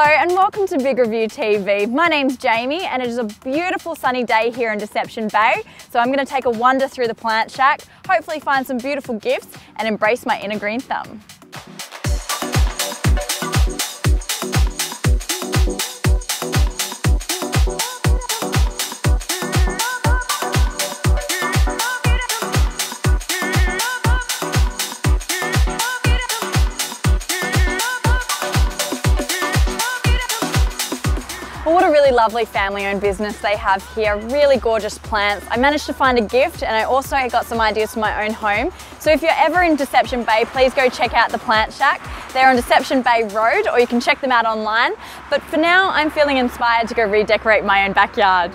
Hello and welcome to Big Review TV. My name's Jamie and it is a beautiful sunny day here in Deception Bay. So I'm going to take a wander through the plant shack, hopefully find some beautiful gifts and embrace my inner green thumb. What a really lovely family owned business they have here. Really gorgeous plants. I managed to find a gift and I also got some ideas for my own home. So if you're ever in Deception Bay, please go check out the Plant Shack. They're on Deception Bay Road or you can check them out online. But for now, I'm feeling inspired to go redecorate my own backyard.